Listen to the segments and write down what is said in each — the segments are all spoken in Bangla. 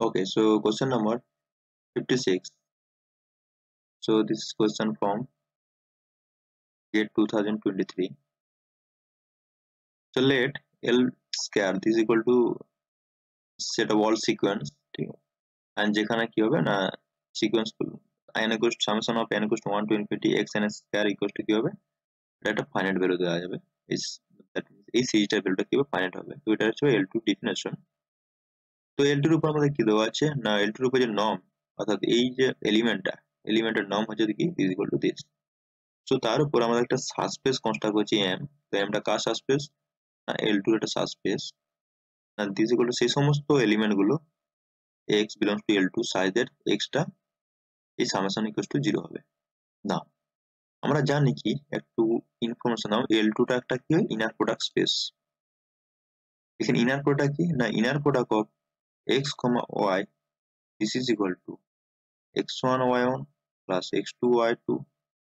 Okay, so question number 56. So this is question from GATE 2023. So let L square this is equal to set of all sequence ঠিক আছে and যেখানে কি হবে না sequence n equals to summation of n equals to 1 to infinity x n square equals to কি হবে এটা একটা ফাইনাইট ভ্যালু দেওয়া যাবে এই এই সিরিজটার ভ্যালুটা কি হবে ফাইনাইট হবে তো এটা হচ্ছে L2 ডেফিনেশন তো এল টুর উপর আমাদের কি দেওয়া আছে? না এল টুর উপর যে নম অর্থাৎ এই যে এলিমেন্টটা এলিমেন্টের নম হচ্ছে কি is equal to this so তার উপর আমাদের একটা সাসপেস কনস্ট্রাক্ট করছি এম তো এমটা কার সাসপেস না এল টুর একটা সাসপেস না দিস ইকুয়াল টু সেই সমস্ত এলিমেন্টগুলো x belongs to L to size সাইজের এক্সটা এই সামেশন ইকুয়াল টু জিরো হবে। না আমরা জানি কি, একটু ইনফরমেশন নাও এল টুটা একটা কি ইনার প্রোডাক্ট স্পেস এখানে ইনার প্রোডাক্ট কি? না inner product of x comma y, this is equal to x1 y1 plus x2 y2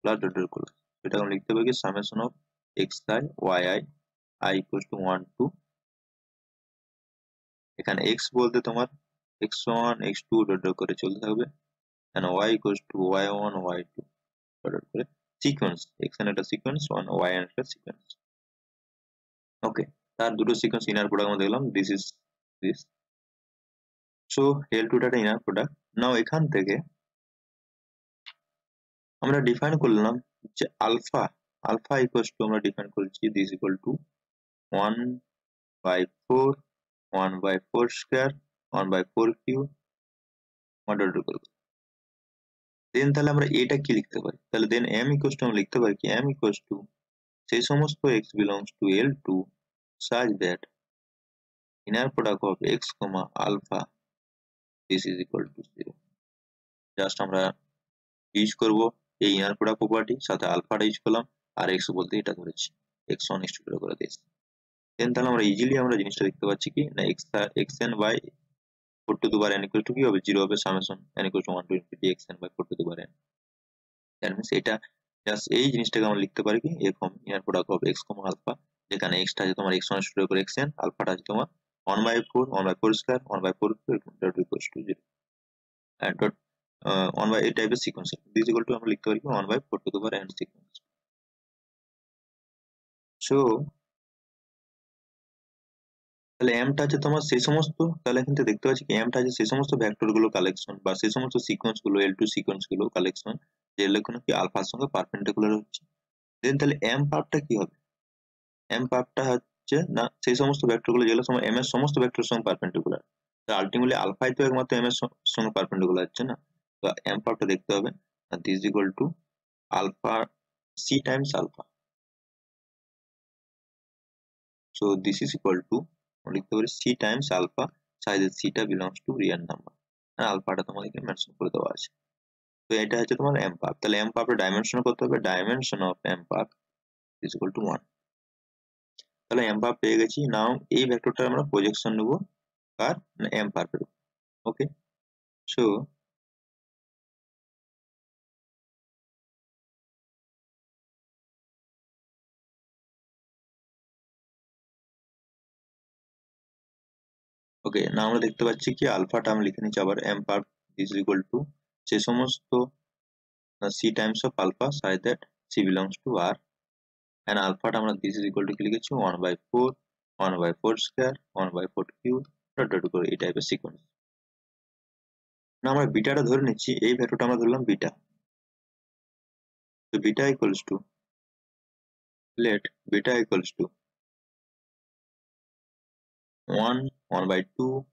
plus dot dot করে এটা আমরা লিখতে পারি summation of xi yi, i equals to 1 to এখানে x বলতে তোমার x1 x2 dot dot করে চলতে থাকবে and y equals to y1 y2 dot dot করে সিকোয়েন্স এখানে একটা সিকোয়েন্স ওয়ান ওয়াই একটা সিকোয়েন্স ওকে তার দুটো সিকোয়েন্স ইনার প্রোডাক্ট আমরা দেখলাম। This is this so L two data inner product now এখান থেকে আমরা ডিফাইন করলাম যে আলফা আলফা ইকুয়ালস টু আমরা ডিফাইন করেছি this equal to one by four one by four square one by four cube model করব দেন তাহলে আমরা এটা কি লিখতে পারি? তাহলে দেন এম ইকুয়ালস টু আমরা লিখতে পারি কি? এম ইকুয়ালস টু সেই সমস্ত x belongs to L two such that inner product of x comma alpha this is equal to 0 just আমরা ইউজ করব এই ইনার প্রোডাক্ট প্রপার্টি সাথে আলফাটা ইউজ করলাম, আর এক্স বলতে এটা ধরেছি। এক্স ওয়ান এক্স টু করে দিয়েছি। দেন তাহলে আমরা ইজিলি আমরা জিনিসটা দেখতে পাচ্ছি কি? না x x n by four to দুবার এন ইকুয়াল টু কি হবে? জিরো হবে summation n equal to one to infinity x n by four to দুবার এন দ্যাট মিনস এটা জাস্ট এই জিনিসটাকে আমরা লিখতে পারি কি? এরকম inner product of x comma alpha যেখানে এক্সটা আছে তোমার এক্স ওয়ান স্টুডিও করে এক্স এন আলফাটা আছে তোমার one by four one by four square one by four dot equals to zero dot one by এই টাইপের সিকোয়েন্স দিস ইকুয়াল টু আমরা লিখতে পারি one by four to the power n sequence so তাহলে এমটা আছে তোমার সেই সমস্ত তাহলে এখান থেকে দেখতে পাচ্ছি কি এমটা আছে সেই সমস্ত ভেক্টরগুলো কালেকশন বা সেই সমস্ত সিকোয়েন্সগুলো এল টু সিকোয়েন্সগুলো কালেকশন যেগুলো কোনো কি আলফার সঙ্গে পারপেন্ডিকুলার হচ্ছে। দেন তাহলে এম পার্টটা কি হবে? এম পার্টটা হচ্ছে না, সেই সমস্ত ভেক্টরগুলো যেগুলো সময় এম এর সমস্ত ভেক্টরের সঙ্গে পারপেন্ডিকুলার আলটিমেটলি আলফাই তো একমাত্র এম এর সঙ্গে পারপেন্ডিকুলার হচ্ছে না? তো এম পার্টটা দেখতে হবে। This equal to alpha c times alpha so this is equal to লিখতে পারি সি টাইমস আলফা সাইজের সিটা বিলংস টু রিয়াল নাম্বার আর আলফাটা তোমাদেরকে মেনশন করে দেওয়া আছে। তো এটা হচ্ছে তোমার এম পাপ তাহলে এম পাপের ডাইমেনশন করতে হবে। ডাইমেনশন অফ এম পাপ ইজ ইকুয়াল টু ওয়ান তাহলে পাপ পেয়ে গেছি। নাও এই ভেক্টরটা আমরা প্রজেকশন নেব কার এম পাপের ওকে সো ওকে না আমরা দেখতে পাচ্ছি কি আলফাটা আমরা লিখে নিচ্ছি আবার M perp is equal to সে সমস্ত c times of alpha such that c belongs to R and আলফাটা আমরা দিস ইজ ইকুয়াল টু কি লিখেছি? One by four one by four square one by four cube dot dot করে এই টাইপের সিকোয়েন্স না আমরা বিটাটা ধরে নিচ্ছি, এই ভ্যালুটা আমরা ধরলাম বিটা তো beta equals to let beta equals to 1 1 by 2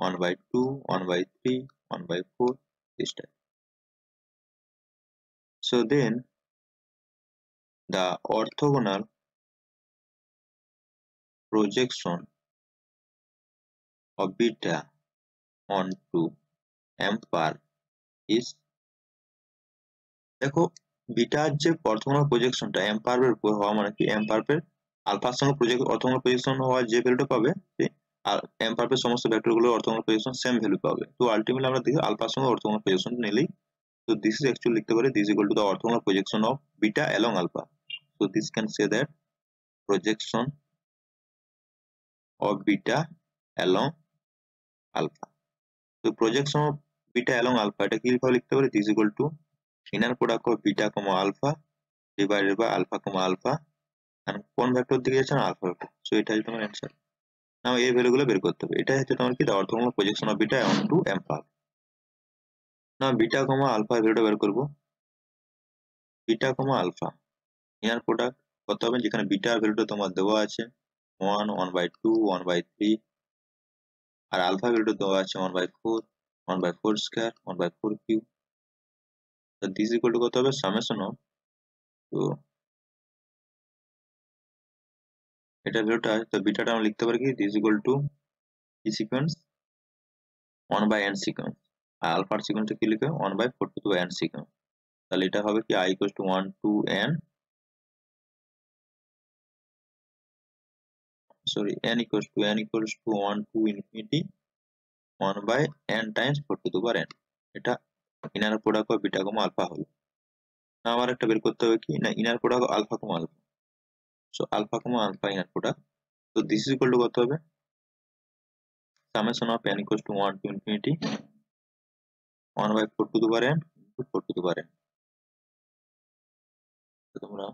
1 by 2 1 by 3 1 by 4 this type. So then the orthogonal projection of beta onto ampere is দেখো বিটার যে অর্থগোনাল প্রজেকশনটা এম্পারবের উপর হওয়া মানে কি? এম্পারবের আলফার সঙ্গে প্রজেক্ট অর্থগোনাল প্রজেকশন হওয়ার যে ভ্যালুটা পাবে আর এম্পারবের সমস্ত ভেক্টরগুলোর অর্থগোনাল প্রজেকশন সেম ভ্যালু পাবে। তো আলটিমেটলি আমরা দেখি আলফার সঙ্গে অর্থগোনাল প্রজেকশন নিলেই, তো দিস ইজ অ্যাকচুয়ালি লিখতে পারি this equal to the orthogonal projection of beta along alpha so this can say that projection of beta along alpha. তো projection of beta along alpha এটা কীভাবে লিখতে পারি this equal to inner product of beta comma alpha divided by alpha comma alpha and কোন ভেক্টর দিকে যাচ্ছে? আলফা ভেক্টর সো এটা হচ্ছে তোমার অ্যান্সার নাও এই ভ্যালুগুলো বের করতে হবে। এটা হচ্ছে তোমার কি? Orthogonal projection of beta onto M perp না বিটা কমা আলফা ভ্যালুটা বের করব। Beta comma alpha inner product কত হবে যেখানে বিটা ভ্যালুটা তোমার দেওয়া আছে one one by two one by three R alpha ভ্যালুটা দেওয়া আছে one by four one by four square one by four cube this equal to কত হবে? সামেশন অফ তো এটা ভ্যালুটা তো বিটাটা আমরা লিখতে পারি কি? দিস ইকুয়াল টু কি sequence one by n sequence আর আলফার সিকোয়েন্সটা কি লিখে one by four to n sequence তাহলে এটা হবে কি? I equal to one to n sorry n equals to n equals to 1 to infinity 1 by n times 4 to the power n এটা inner product of beta comma alpha হবে না আমার একটা বের করতে হবে কি না inner product alpha comma alpha so alpha comma alpha inner product তো দিস ইজ ইকুয়াল টু কত হবে summation of n equals to 1 to infinity 1 by 4 to the power n into 4 to the power n তোমরা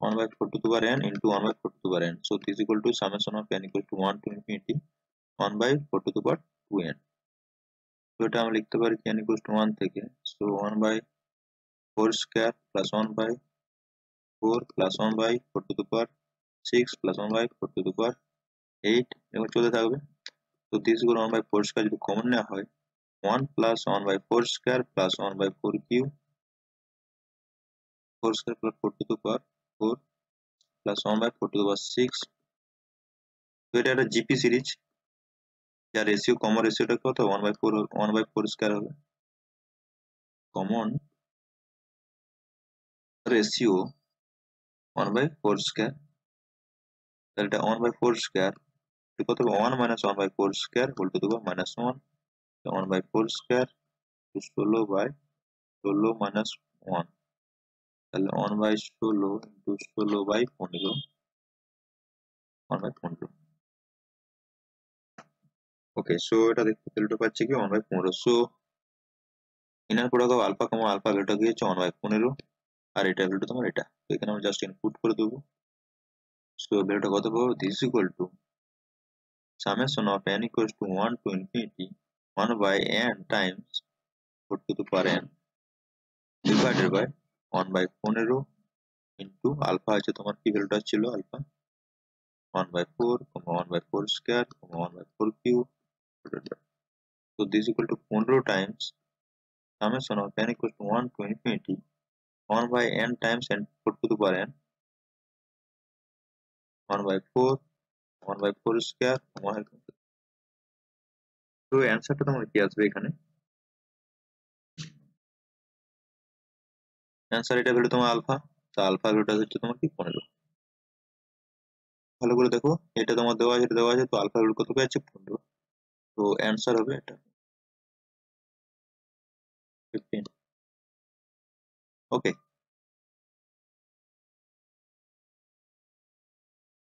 1 by 4 to the power n into 1 by 4 to the power n. So this is equal to summation of n equal to 1 to infinity 1 by 4 to the power 2n. So এটা আমরা লিখতে পারি n equals to 1 থেকে so 1 by 4 square plus 1 by 4 plus 1 by 4 to the power 6 plus 1 by 4 to the power 8 এবার চলতে থাকবে তো দিস 1 by 4 স্কয়ার যদি কমন নেওয়া হয় 1 plus 1 by 4 square plus 1 by 4 cube 4 square plus 4 to the power 4 plus 1 by 4 to the power 6 তো এটা একটা জিপি সিরিজ যার রেশিও কমন রেশিওটা কত? 1 by 4 1 by 4 স্কয়ার হবে। কমন রেশিও 1 by 4 স্কয়ার তাহলে এটা 1 by 4 স্কয়ার কত হবে? 1 minus 1 by 4 square whole to the power minus 1 1 by 4 square 16 by 16 minus 1 তাহলে 1 by 16 into 16 by 15 1 by 15 okay so এটা দেখতে ভ্যালুটা পাচ্ছি কি ওয়ান বাই পনেরো। So inner product of alpha comma alpha ভ্যালুটা কি হচ্ছে? 1 by 15 আর এটা ভ্যালুটা তোমার এটা। তো এখানে আমরা জাস্ট ইনপুট করে দেবো। সো ভ্যালুটা কত পাবো? This equal to summation of n equals to 1 to infinity 1 by n times 4 to the power n divided 1 by 15 into alpha আছে তোমার কি ভ্যালুটা ছিল alpha 1 by 4 comma 1 by 4 square comma 1 by 4 cube so this is equal to 15 times summation of n equals to 1 to infinity 1 by n times n 4 to the power n 1 by 4 1 by 4 square comma তো অ্যান্সারটা তোমার কি আসবে এখানে অ্যান্সার এটা ভ্যালু তোমার আলফা তো আলফা ভ্যালুটা হচ্ছে তোমার কি? পনেরো। ভালো করে দেখো, এটা তোমার দেওয়া আছে দেওয়া আছে, তো আলফা ভ্যালু কত পেয়েছে? পনেরো। তো অ্যান্সার হবে এটা। ফিফটিন ওকে